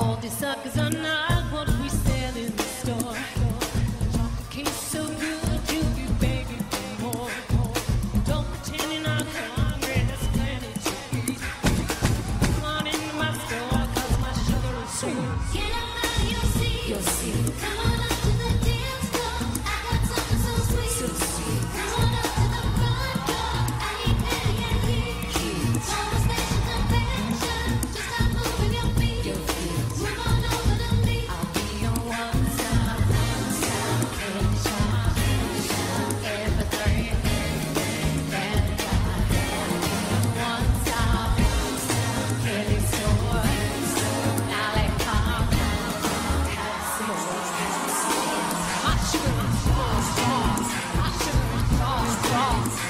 All these suckers are not what we sell in the store. Chocolate so good, you more. Don't pretend you're not hungry. Come on my my sugar is sweet. Get up. You'll see. Oh.